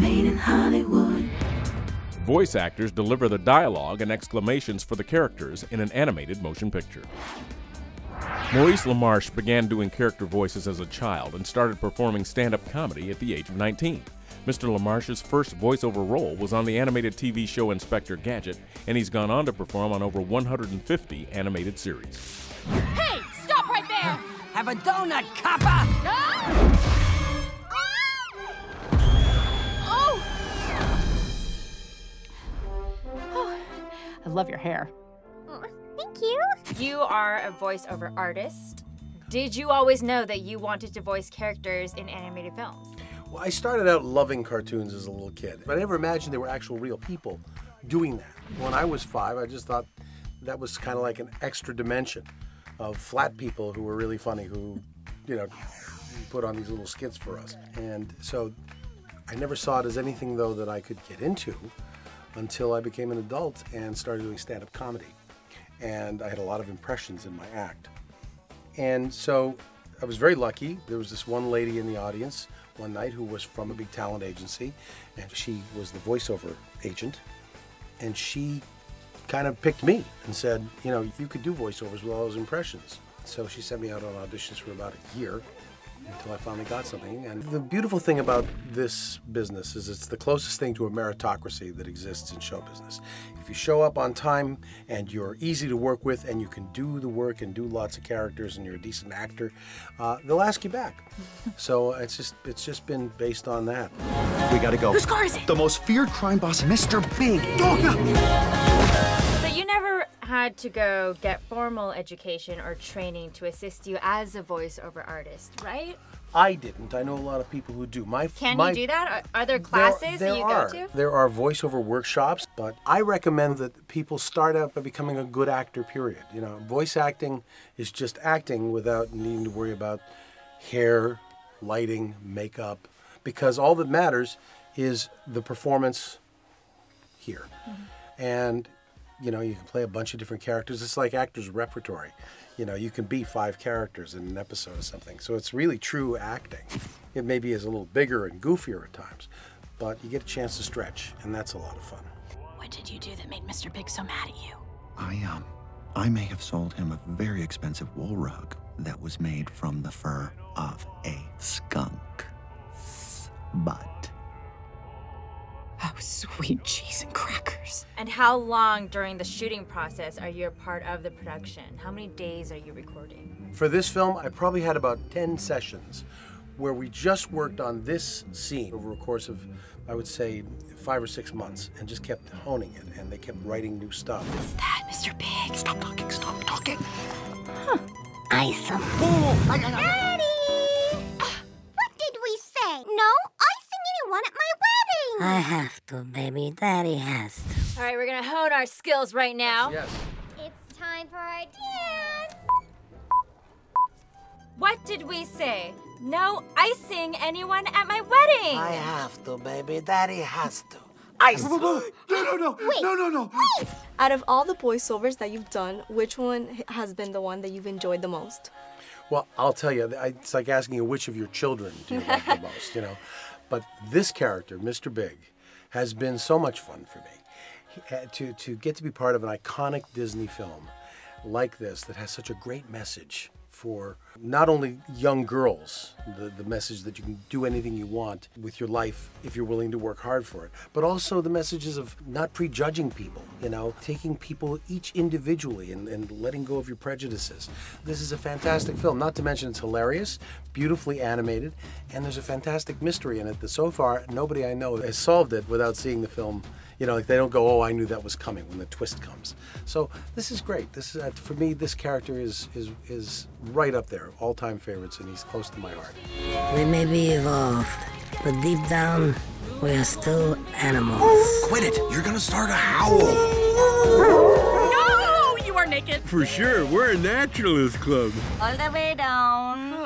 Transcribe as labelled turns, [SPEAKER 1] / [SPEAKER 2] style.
[SPEAKER 1] Made in Hollywood.
[SPEAKER 2] Voice actors deliver the dialogue and exclamations for the characters in an animated motion picture. Maurice LaMarche began doing character voices as a child and started performing stand up comedy at the age of 19. Mr. LaMarche's first voiceover role was on the animated TV show Inspector Gadget, and he's gone on to perform on over 150 animated series.
[SPEAKER 3] Hey, stop right there!
[SPEAKER 4] Have a donut, copper!
[SPEAKER 3] Oh! I love your hair.
[SPEAKER 5] Thank you.
[SPEAKER 6] You are a voiceover artist. Did you always know that you wanted to voice characters in animated films?
[SPEAKER 7] Well, I started out loving cartoons as a little kid, but I never imagined there were actual real people doing that. When I was five, I just thought that was kind of like an extra dimension of flat people who were really funny, who, you know, put on these little skits for us. And so I never saw it as anything, though, that I could get into until I became an adult and started doing stand up comedy. And I had a lot of impressions in my act. And so I was very lucky. There was this one lady in the audience one night who was from a big talent agency, and she was the voiceover agent. And she kind of picked me and said, you know, you could do voiceovers with all those impressions. So she sent me out on auditions for about a year until I finally got something. And the beautiful thing about this business is it's the closest thing to a meritocracy that exists in show business. If you show up on time and you're easy to work with and you can do the work and do lots of characters and you're a decent actor, uh, they'll ask you back. so it's just it's just been based on that.
[SPEAKER 8] We gotta go.
[SPEAKER 3] Whose car is it?
[SPEAKER 8] The most feared crime boss, Mr. Big.
[SPEAKER 6] So you never had to go get formal education or training to assist you as a voiceover artist, right?
[SPEAKER 7] I didn't. I know a lot of people who do. My
[SPEAKER 6] Can
[SPEAKER 7] my,
[SPEAKER 6] you do that? Are, are there
[SPEAKER 7] There-
[SPEAKER 6] classes
[SPEAKER 7] there
[SPEAKER 6] that you
[SPEAKER 7] are.
[SPEAKER 6] go to?
[SPEAKER 7] There are voiceover workshops, but I recommend that people start out by becoming a good actor, period. You know, voice acting is just acting without needing to worry about hair, lighting, makeup, because all that matters is the performance here. Mm-hmm. And, you know, you can play a bunch of different characters. It's like actors' repertory. You know, you can be five characters in an episode or something. So it's really true acting. It maybe is a little bigger and goofier at times, but you get a chance to stretch, and that's a lot of fun.
[SPEAKER 3] What did you do that made Mr. Big so mad at you?
[SPEAKER 8] I, um, I may have sold him a very expensive wool rug that was made from the fur of a skunk. But
[SPEAKER 3] Oh, sweet cheese and
[SPEAKER 6] how long during the shooting process are you a part of the production? How many days are you recording?
[SPEAKER 7] For this film, I probably had about 10 sessions where we just worked on this scene over a course of, I would say, five or six months and just kept honing it. And they kept writing new stuff.
[SPEAKER 3] Is that Mr. Big?
[SPEAKER 8] stop talking, stop talking.
[SPEAKER 5] Isom. Daddy! Ah. What did we say? No icing anyone at my wedding!
[SPEAKER 9] I have to, baby. Daddy has.
[SPEAKER 6] All right, we're gonna hone our skills right now.
[SPEAKER 7] Yes.
[SPEAKER 5] It's time for our dance!
[SPEAKER 6] What did we say? No icing anyone at my wedding.
[SPEAKER 4] I have to, baby. Daddy has to.
[SPEAKER 8] Ice. No, no, no, no, no, no.
[SPEAKER 10] Out of all the voiceovers that you've done, which one has been the one that you've enjoyed the most?
[SPEAKER 7] Well, I'll tell you, it's like asking you which of your children do you love the most, you know. But this character, Mr. Big, has been so much fun for me. Uh, To, to get to be part of an iconic Disney film like this that has such a great message for not only young girls, the, the message that you can do anything you want with your life if you're willing to work hard for it, but also the messages of not prejudging people, you know, taking people each individually and, and letting go of your prejudices. This is a fantastic film, not to mention it's hilarious, beautifully animated, and there's a fantastic mystery in it that so far nobody I know has solved it without seeing the film. You know, like they don't go, "Oh, I knew that was coming" when the twist comes. So this is great. This is uh, for me. This character is is is right up there, all-time favorites, and he's close to my heart.
[SPEAKER 9] We may be evolved, but deep down, we are still animals.
[SPEAKER 8] Quit it. You're gonna start a howl.
[SPEAKER 3] No! You are naked.
[SPEAKER 11] For sure, we're a naturalist club.
[SPEAKER 6] All the way down.
[SPEAKER 1] Made